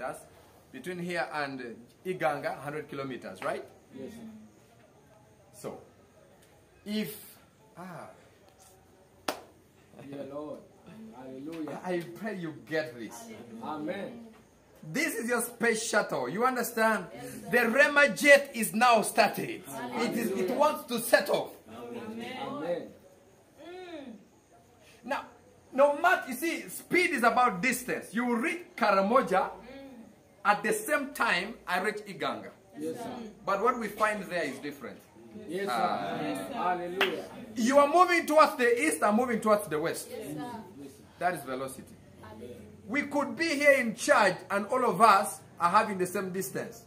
kilometers. Between here and Iganga, 100 kilometers, right? Yes. So, if ah, Dear Lord. Hallelujah. I pray you get this. Amen. This is your space shuttle. You understand? the rhema jet is now started. It is. It wants to set off. Amen. Now, no matter you see, speed is about distance. You will reach Karamoja at the same time I reach Iganga. Yes, sir. But what we find there is different. Yes, sir. Ah. Hallelujah. You are moving towards the east, I'm moving towards the west. Yes, sir. That is velocity. We could be here in church and all of us are having the same distance.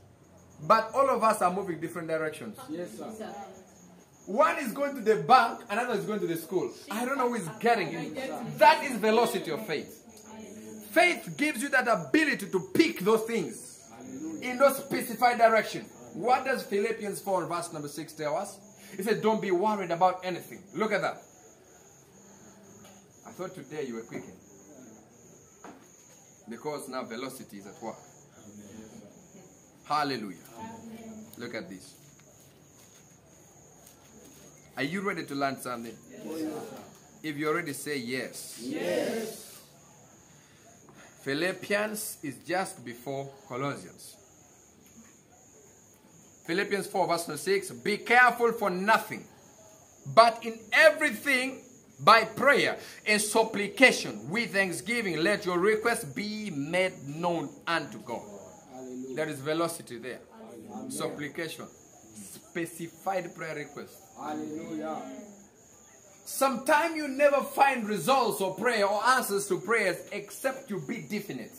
But all of us are moving different directions. Yes, sir. One is going to the bank, another is going to the school. I don't know who is getting it. That is velocity of faith. Faith gives you that ability to pick those things in those specified direction. What does Philippians 4 verse number 6 tell us? It said, Don't be worried about anything. Look at that. I thought today you were quickened. Because now velocity is at work. Hallelujah. Look at this. Are you ready to learn something? If you already say yes. Yes. Philippians is just before Colossians. Philippians 4 verse number 6. Be careful for nothing, but in everything by prayer and supplication with thanksgiving let your requests be made known unto God. Hallelujah. There is velocity there. Supplication. Specified prayer request. Hallelujah. Sometimes you never find results or prayer or answers to prayers except you be definite.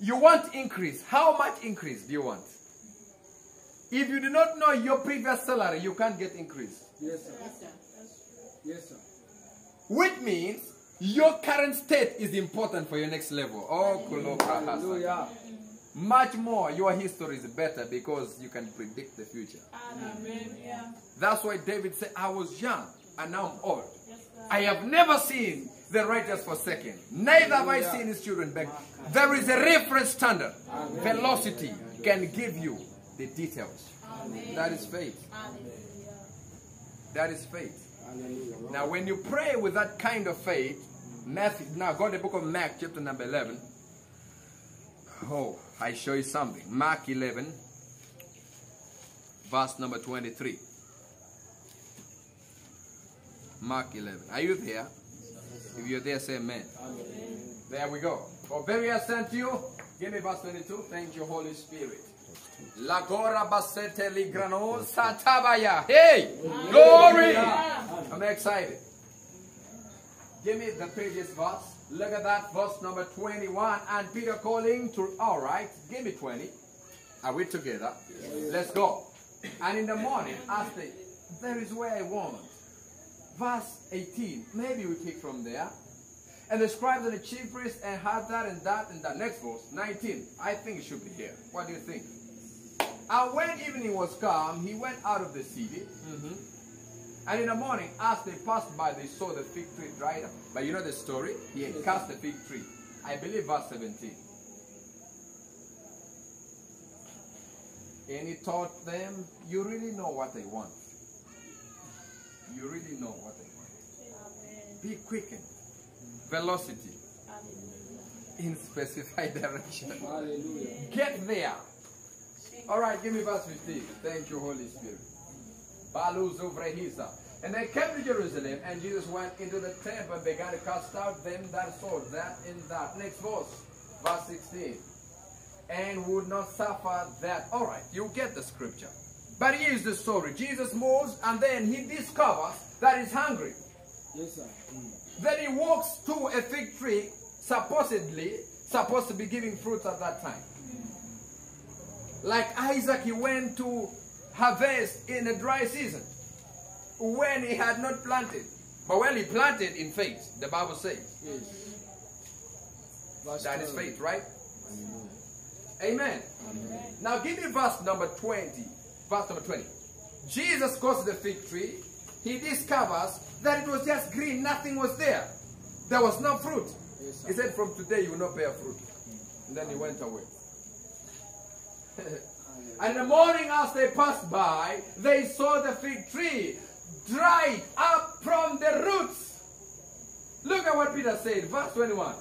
You want increase. How much increase do you want? If you do not know your previous salary, you can't get increase. Yes, sir. Yes, sir. Which means your current state is important for your next level. Oh, Kulopra Hallelujah. Much more, your history is better because you can predict the future. Amen. That's why David said, I was young and now I'm old. I have never seen the righteous forsaken, neither have I seen his children beg. There is a reference standard. Velocity can give you the details. That is faith. That is faith. Hallelujah. Now, when you pray with that kind of faith, Matthew, now go to the book of Mark, chapter number 11. Oh, I show you something. Mark 11, verse number 23. Mark 11. Are you there? If you're there, say amen. There we go. For very I sent you. Give me verse 22. Thank you, Holy Spirit. La Lagora basete ligrano satabaya. Hey! Glory! I'm excited. Give me the previous verse. Look at that, verse number 21. And Peter calling to, all right, give me 20. Are we together? Let's go. And in the morning, ask the, there is where I want. Verse 18. Maybe we pick from there. And the scribes and the chief priests and had that and that and that. Next verse, 19. I think it should be here. What do you think? And when evening was come, he went out of the city. Mm-hmm. And in the morning, as they passed by, they saw the fig tree dried up. But you know the story? He had cast the fig tree. I believe verse 17. And he taught them, you really know what I want. You really know what I want. Be quickened. Velocity. In specified direction. Hallelujah. Get there. All right, give me verse 15. Thank you, Holy Spirit. Balu Zuvrehisa. And they came to Jerusalem, and Jesus went into the temple and began to cast out them that saw that and that. Next verse, verse 16. And would not suffer that. All right, you get the scripture. But here's the story. Jesus moves, and then he discovers that he's hungry. Yes, sir. Mm. Then he walks to a fig tree, supposedly supposed to be giving fruits at that time. Like Isaac, he went to harvest in a dry season when he had not planted. But when he planted in faith, the Bible says. Yes. That is faith, right? Amen. Now give me verse number 20. Verse number 20. Jesus goes to the fig tree. He discovers that it was just green, nothing was there. There was no fruit. Yes. He said, From today you will not bear fruit. And then he went away. and the morning as they passed by, they saw the fig tree dried up from the roots. Look at what Peter said, verse 21.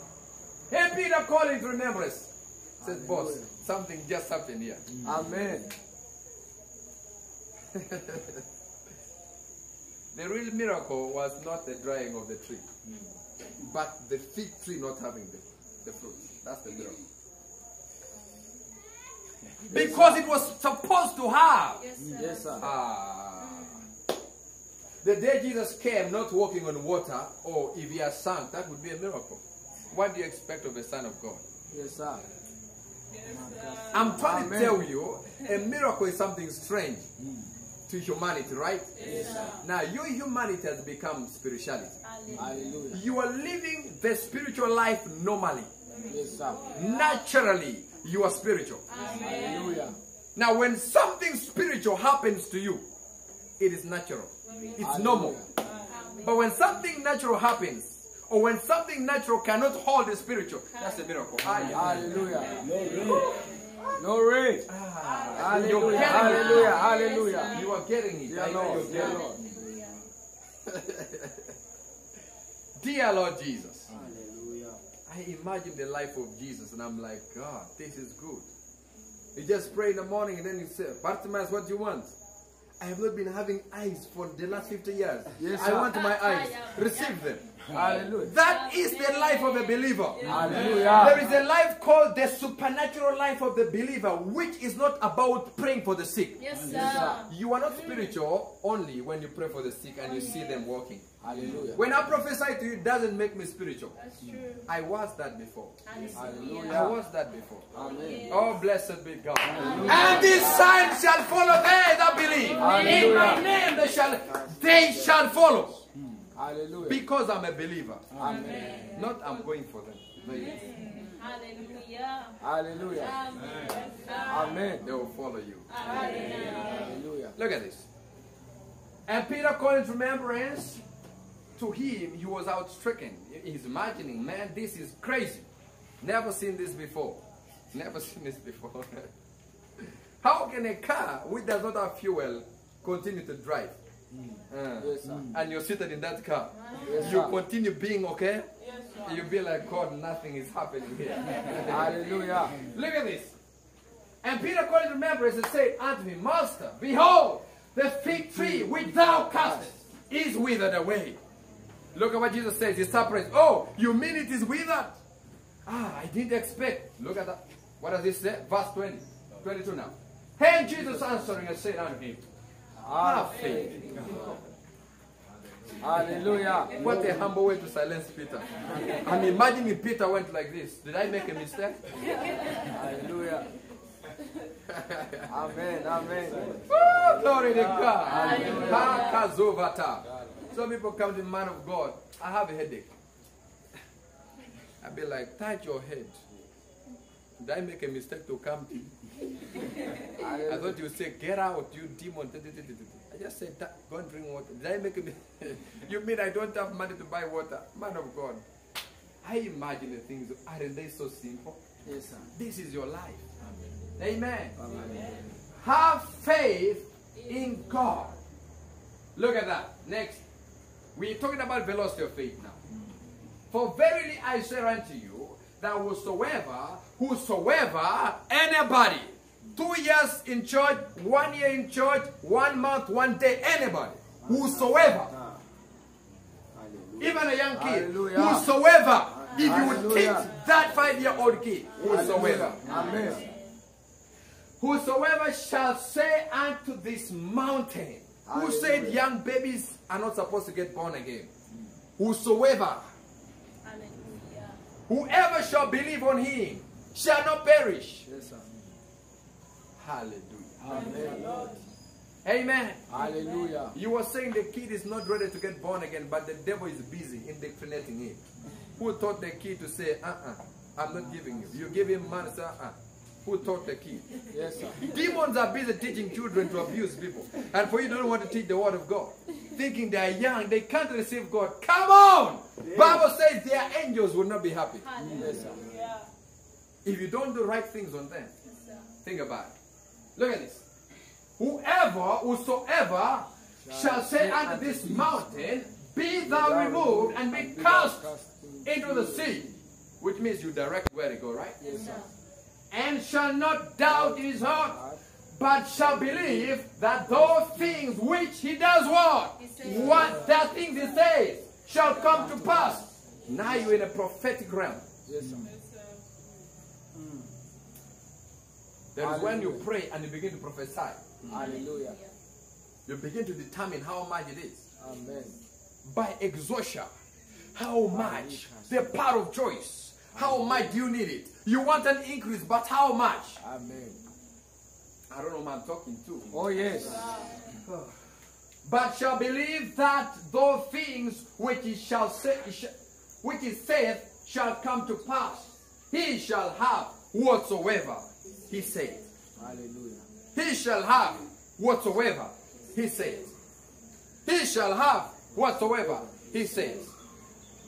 Hey, Peter calling to remembrance. Says, boss, something just happened here. Mm. Amen. The real miracle was not the drying of the tree, mm. but the fig tree not having the, the fruit. That's the miracle. Because it was supposed to have. Yes, sir. Ah. Mm. The day Jesus came, not walking on water, or if he had sunk, that would be a miracle. What do you expect of a son of God? Yes, sir. I'm trying Amen. to tell you, a miracle is something strange to humanity, right? Now, your humanity has become spirituality. Hallelujah. You are living the spiritual life normally. Yes, sir. Naturally, you are spiritual. Hallelujah. Now, when something spiritual happens to you, it is natural. It's normal. But when something natural happens, or when something natural cannot hold the spiritual, that's a miracle. Ah. Hallelujah. No rain. You're Hallelujah. Hallelujah. Hallelujah. You are getting it. Dear I Lord. Dear Lord. Dear Lord Jesus, Hallelujah. I imagine the life of Jesus and I'm like, God, this is good. You just pray in the morning and then you say, Bartimaeus, what do you want? I have not been having eyes for the last 50 years. Yes, I want my ah, ah, eyes. Receive them. Hallelujah. That is the life of a believer. There Hallelujah. is a life called the supernatural life of the believer, which is not about praying for the sick. Yes, sir. You are not spiritual only when you pray for the sick and you see them walking. Hallelujah. When I prophesy to you, it doesn't make me spiritual. That's true. I was that before. I Hallelujah. I was that before. Amen. Oh, blessed be God. And these signs shall follow they that believe. In my name they shall they shall follow. Hmm. Hallelujah. Because I'm a believer. Amen. Not I'm going for them. They, Hallelujah. Hallelujah. Amen. Amen. they will follow you. Hallelujah. Look at this. And Peter called to remembrance. To him, he was outstricken. He's imagining, man, this is crazy. Never seen this before. Never seen this before. How can a car which does not have fuel continue to drive? Uh, Yes, and you're seated in that car. Yes, You sir. continue being okay. You be like, God, nothing is happening here. Hallelujah. Look at this. And Peter called to remembrance and said unto him, Master, behold, the fig tree which thou castest is withered away. Look at what Jesus says. He separates. Oh, you mean it is withered? Ah, I didn't expect. Look at that. What does it say? Verse 20. 22 now. And Jesus answering and said unto him, Have faith. Hallelujah. What a humble way to silence Peter. I'm imagining Peter went like this. Did I make a mistake? Hallelujah. Amen. Amen. Oh, glory to God. Some people come to the man of God. I have a headache. I'll be like, touch your head. Did I make a mistake to come to you? I thought you would say, get out, you demon. I just said, go and drink water. Did I make a mistake? you mean I don't have money to buy water? Man of God. I imagine the things, aren't they so simple? Yes, sir. This is your life. Amen. Have faith in God. Look at that. Next. We're talking about velocity of faith now. For verily I say unto you that whosoever, whosoever, anybody, two years in church, one year in church, one month, one day, anybody, whosoever, even a young kid, Hallelujah. whosoever, if you would teach that five-year-old kid, whosoever, Amen. Whosoever shall say unto this mountain, who said young babies are not supposed to get born again? Whosoever. Whoever shall believe on him shall not perish. Yes. Hallelujah. Amen. Amen. Hallelujah. You were saying the kid is not ready to get born again, but the devil is busy indoctrinating him. Who taught the kid to say, uh-uh, I'm not giving you. You give him money, say, uh-uh. Who taught the kid? Yes, sir. Demons are busy teaching children to abuse people. And for you, don't want to teach the word of God. Thinking they are young, they can't receive God. Come on! Bible says their angels will not be happy. Yes, sir. if you don't do right things on them, Yes, think about it. Look at this. Whoever, whosoever shall say unto this mountain, Be thou removed and be cast into the sea, which means you direct where to go, right? Yes, sir. And shall not doubt in his heart, but shall believe that those things which he does what? He says. What that things he says shall come to pass. Now you're in a prophetic realm. Yes. That is when you pray and you begin to prophesy. Hallelujah. You begin to determine how much it is. Amen. By exhaustion. How much? The power of choice. How much do you need it? You want an increase, but how much? Amen. I don't know who I'm talking to. Oh, yes. But shall believe that those things which he shall say, which he saith shall come to pass. He shall have whatsoever he said. Hallelujah. He shall have whatsoever he says. He shall have whatsoever he says.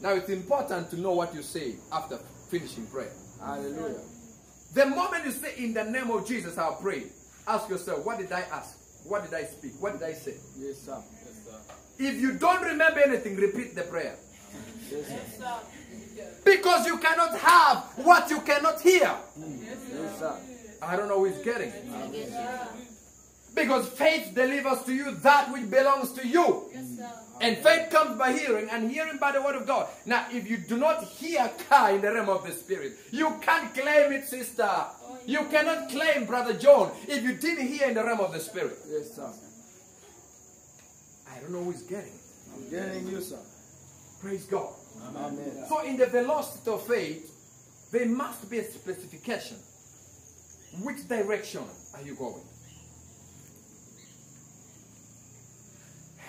Now it's important to know what you say after finishing prayer. Hallelujah. The moment you say, In the name of Jesus, I'll pray, ask yourself, What did I ask? What did I speak? What did I say? Yes, sir. Yes, sir. If you don't remember anything, repeat the prayer. Yes, sir. Yes, sir. Because you cannot have what you cannot hear. Yes, sir. I don't know who is getting it. Yes, sir. Because faith delivers to you that which belongs to you. Yes, sir. And faith comes by hearing, and hearing by the word of God. Now, if you do not hear car in the realm of the spirit, you can't claim it, sister. Oh, you cannot claim, brother John, if you didn't hear in the realm of the spirit. Yes, sir. I don't know who is getting it. I'm getting you, sir. Praise God. Amen. So, in the velocity of faith, there must be a specification. Which direction are you going?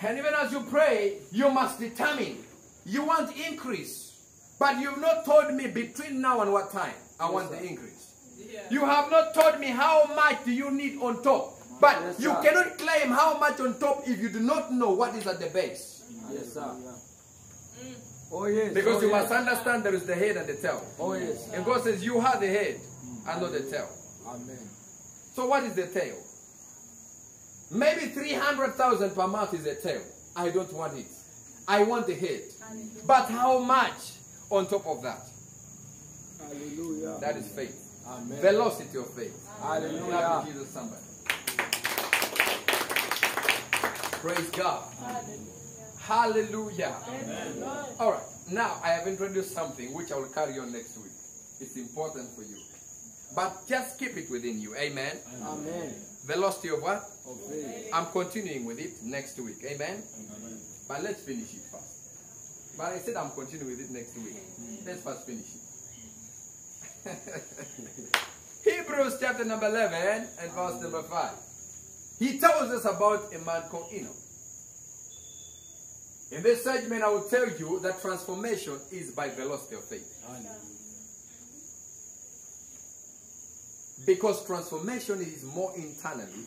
And even as you pray, you must determine. You want increase. But you've not told me between now and what time I want the increase. You have not told me how much do you need on top. But Yes, you sir. cannot claim how much on top if you do not know what is at the base. Yes, sir. Mm. Oh, yes. Because oh, you yes. must understand there is the head and the tail. Oh, yes. And God says, You have the head and not the tail. Amen. So, what is the tail? Maybe 300,000 per month is a tail. I don't want it. I want the head. But how much on top of that? Hallelujah. That is faith. Amen. Velocity of faith. Hallelujah. Clap Jesus, somebody. Praise God. Hallelujah. All right. Now, I have introduced something which I will carry on next week. It's important for you. But just keep it within you. Amen. Amen. Velocity of what? Of faith. I'm continuing with it next week. Amen. But let's finish it first. But I said I'm continuing with it next week. Let's first finish it. Hebrews chapter number 11 and verse number 5. He tells us about a man called Enoch. In this segment, I will tell you that transformation is by velocity of faith. Because transformation is more internally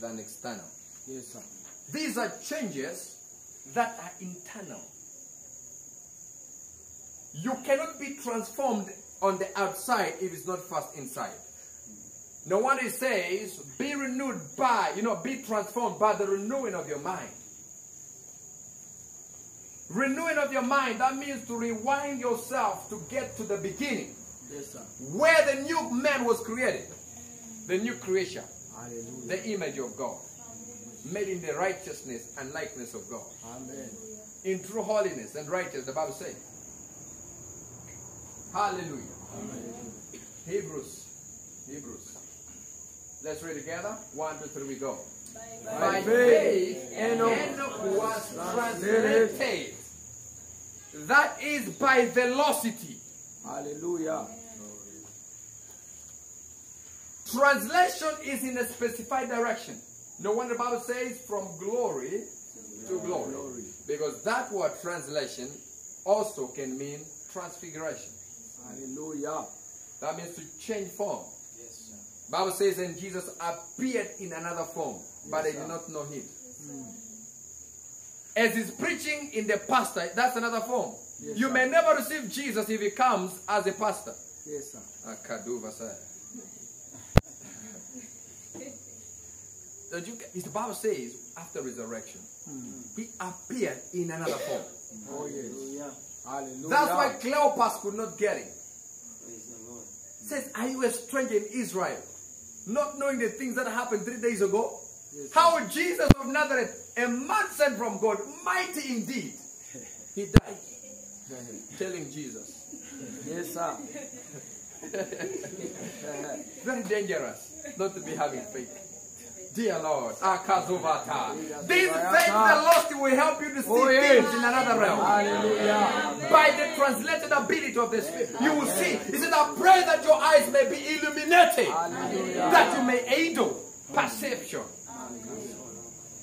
than external. Yes, sir. These are changes that are internal. You cannot be transformed on the outside if it's not first inside. No one it says, be renewed by, you know, be transformed by the renewing of your mind. Renewing of your mind, that means to rewind yourself to get to the beginning, Yes, where the new man was created, the new creation, Hallelujah. the image of God, made in the righteousness and likeness of God, Amen. in true holiness and righteousness, the Bible says. Hallelujah. Hebrews. Hebrews. Let's read together. One, two, three, we go. By faith, Enoch was translated. That is by velocity. Hallelujah. Translation is in a specified direction. No wonder the Bible says from glory to glory. Because that word translation also can mean transfiguration. Hallelujah. That means to change form. Bible says, and Jesus appeared in another form, but they did not know him. Hmm. As he's preaching in the pastor, that's another form. Yes, you sir. may never receive Jesus if he comes as a pastor. Yes, sir. Akaduva. Don't you get, the Bible says after resurrection, hmm. he appeared in another form. Oh, yes. Hallelujah. That's why Cleopas could not get him. Says, Are you a stranger in Israel? Not knowing the things that happened three days ago? Yes, How Jesus of Nazareth, a man sent from God, mighty indeed, he died. Telling Jesus. Yes, sir. Very dangerous not to be having faith. Dear Lord, Akazovata. This faith the lost will help you to see Oh, yes. things in another realm. Hallelujah. By the translated ability of the Spirit, you will see. He said, I pray that your eyes may be illuminated, Hallelujah. that you may aid perception.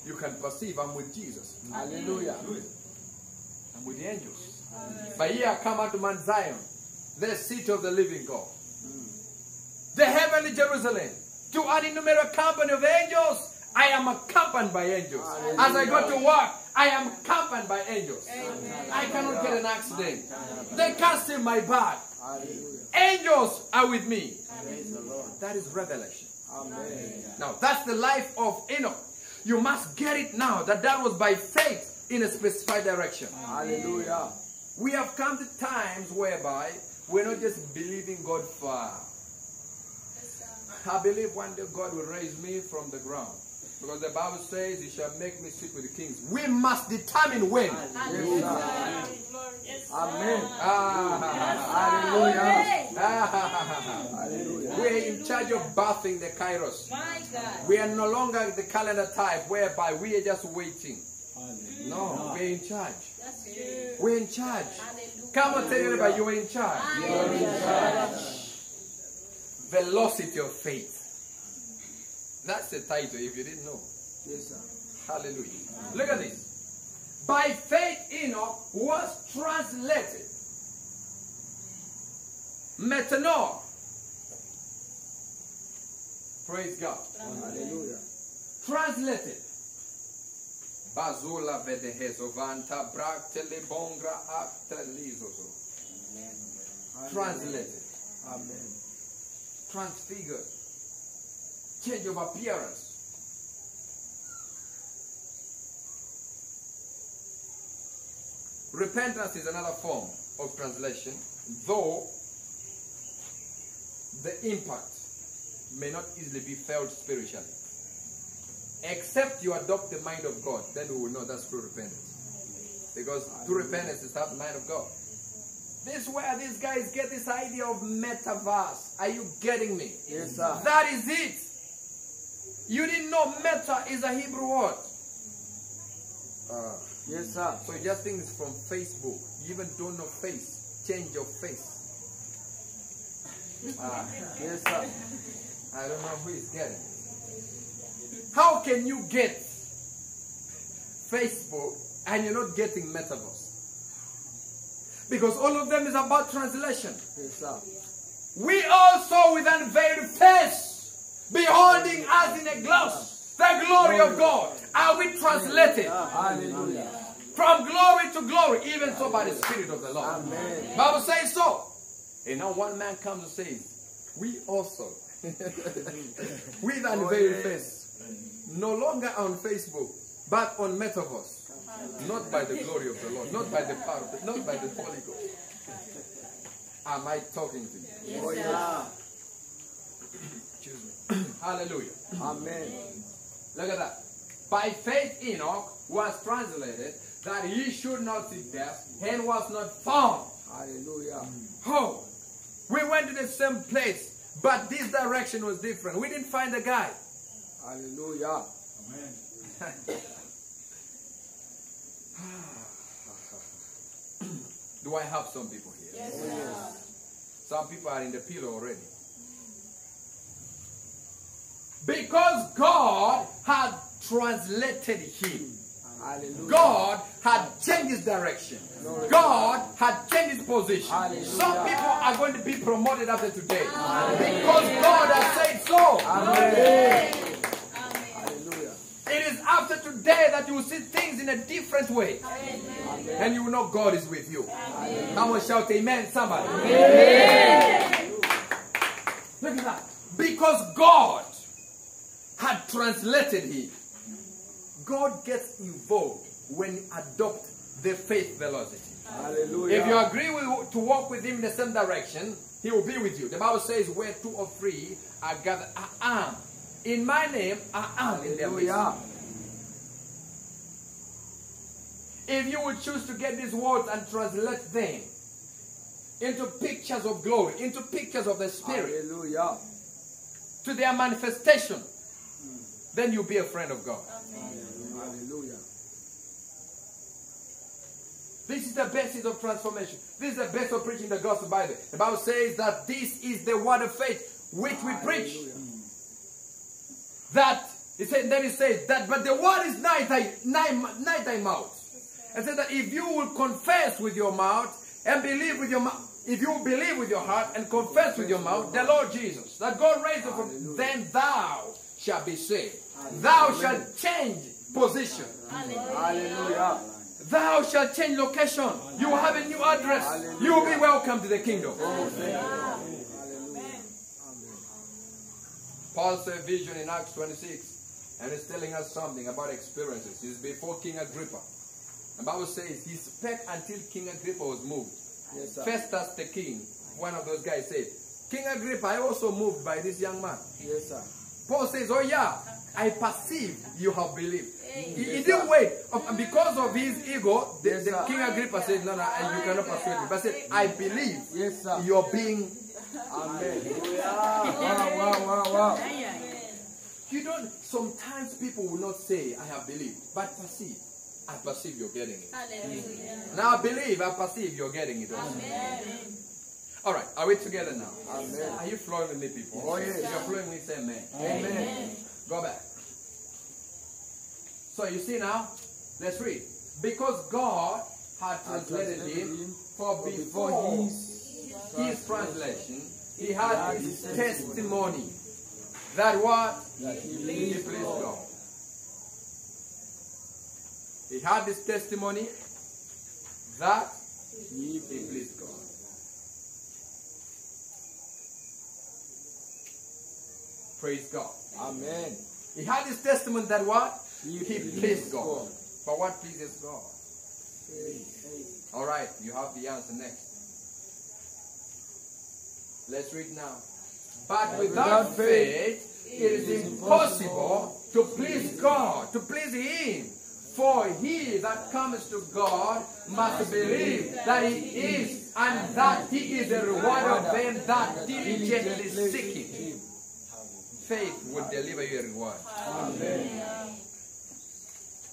You can perceive I'm with Jesus. Hallelujah. I'm with the angels. But here I come unto Mount Zion, the seat of the living God. Hmm. The heavenly Jerusalem. To an innumerable company of angels, I am accompanied by angels. As I go to work, I am accompanied by angels. I cannot get an accident. They can't steal my bag. Angels are with me. Praise the Lord. That is revelation. Amen. Now, that's the life of Enoch. You must get it now that that was by faith in a specified direction. Hallelujah. We have come to times whereby we're not just believing God for. I believe one day God will raise me from the ground. Because the Bible says He shall make me sit with the kings. We must determine when. Sir. Yes, Amen. Ah, Hallelujah. ah, Hallelujah. we're in charge of birthing the kairos. My God. We are no longer the calendar type whereby we are just waiting. No, we're in charge. We're in charge. Hallelujah. Come on, tell everybody you're in charge. Velocity of faith. That's the title if you didn't know. Yes, sir. Hallelujah. Look at this. By faith, Enoch was translated. Metanoia. Praise God. Hallelujah. Translated. Bazula vedehezo vanta braktele bongra aktelizozo. Translated. Amen. Transfigured. Change of appearance. Repentance is another form of translation, though the impact may not easily be felt spiritually. Except you adopt the mind of God, then we will know that's true repentance. Because true repentance is to have the mind of God. This is where these guys get this idea of metaverse. Are you getting me? Yes, sir. That is it. You didn't know meta is a Hebrew word. Uh, Yes, sir. so you just think it's from Facebook. You even don't know face. Change your face. Ah, Yes, sir. I don't know who is getting. How can you get Facebook and you're not getting metaverse? Because all of them is about translation. Yes, sir. We also with unveiled face, beholding as in a glass the glory of God, are we translated Hallelujah. from glory to glory, even so by the Spirit of the Lord. Amen. Bible says so. And now one man comes and says, We also, with unveiled oh, face, no longer on Facebook, but on Metaverse. Not by the glory of the Lord, not by the power, of the, not by the Holy Ghost. Am I talking to you? Oh, yeah. Excuse me. Hallelujah. Amen. Look at that. By faith, Enoch was translated that he should not see death and was not found. Hallelujah. Hmm. Oh, we went to the same place, but this direction was different. We didn't find the guy. Hallelujah. Do I have some people here? Oh, yes, sir. Some people are in the pillow already. Because God had translated him. Hallelujah. God had changed his direction. God had changed his position. Hallelujah. Some people are going to be promoted after today. Because God has said so. Amen. Amen. Hallelujah. It is after today that you will see things in a different way. And you will know God is with you. Come on, shout amen, somebody. Look at that. Because God had translated him. God gets involved when you adopt the faith velocity. Hallelujah. If you agree with, to walk with him in the same direction, he will be with you. The Bible says, where two or three are gathered, I am. In my name, I am in their midst. Hallelujah. If you would choose to get these words and translate them into pictures of glory, into pictures of the Spirit, Hallelujah. to their manifestation, then you'll be a friend of God. Hallelujah. This is the basis of transformation. This is the best of preaching the gospel Bible. The Bible says that this is the word of faith which we preach. That it said, then it says that, but the word is nigh thy, nigh, nigh thy mouth. And said that if you will confess with your mouth and believe with your mouth, if you believe with your heart and confess with your mouth the Lord Jesus, that God raised him from, then thou shalt be saved. Thou shalt change position. Hallelujah. Thou shalt change location. You will have a new address. You will be welcome to the kingdom. Paul saw a vision in Acts 26 and he's telling us something about experiences. He's before King Agrippa. The Bible says he spake until King Agrippa was moved. Yes, sir. Festus the king, one of those guys said, King Agrippa, I also moved by this young man. Yes, sir. Paul says, Oh, yeah, I perceive you have believed. He, he didn't wait. Because of his ego, the, Yes, the. King Agrippa said, No, no, you cannot persuade me. But said, I believe Yes, sir. you're being. Amen. Wow, wow, wow, wow. You don't. Sometimes people will not say, I have believed, but perceive. I perceive you're getting it. Now I believe, I perceive you're getting it. also. All right, are we together now? Amen. Are you flowing with me, people? Oh, yes. If you're flowing with me, say amen. Amen. Go back. So you see now, let's read. Because God had translated him, for before his, his translation, he had his testimony that what? He pleased God. He had this testimony that he pleased God. Praise God. Amen. He had his testimony that what? He He pleased God. God. But what pleases God? All right, you have the answer next. Let's read now. But without faith, it is impossible to please God, to please Him. For he that comes to God must believe that He is, and that He is the rewarder of them that diligently seek Him. Faith will deliver you a reward.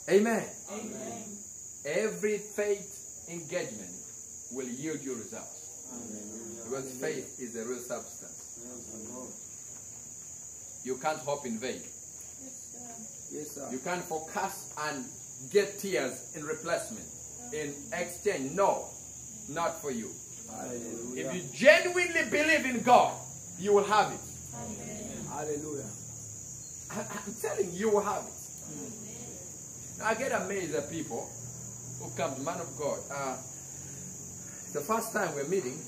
Amen. amen. Every faith engagement will yield you results. Because faith is a real substance. You can't hope in vain. Yes, sir. You can't forecast and get tears in replacement, in exchange. No, not for you. Hallelujah. If you genuinely believe in God, you will have it. Hallelujah. I, I'm telling you, you will have it. Now, I get amazed at people who come, man of God. Uh, the first time we're meeting,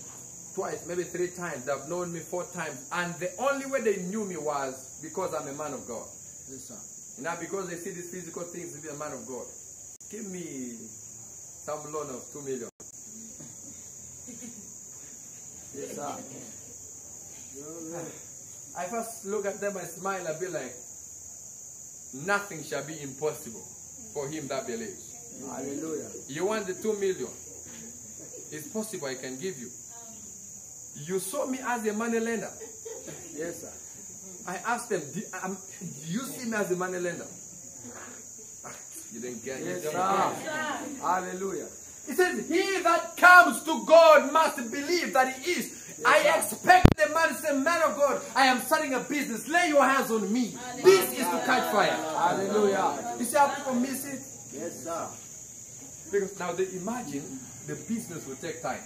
twice, maybe three times, they've known me four times, and the only way they knew me was because I'm a man of God. Yes, sir. Now, because they see these physical things to be a man of God, give me some loan of two million. Yes, sir. I first look at them and smile and be like, nothing shall be impossible for him that believes. Hallelujah. You want the two million? It's possible I can give you. You saw me as a money lender. Yes, sir. I asked them, do, um, do you see me as a money lender? Ah, You didn't get it, Yes, sir. Hallelujah. He says, He that comes to God must believe that He is. I expect the man to say, Man of God, I am starting a business. Lay your hands on me. This is to catch fire. Hallelujah. You see how people miss it? Yes, sir. Because now they imagine the business will take time.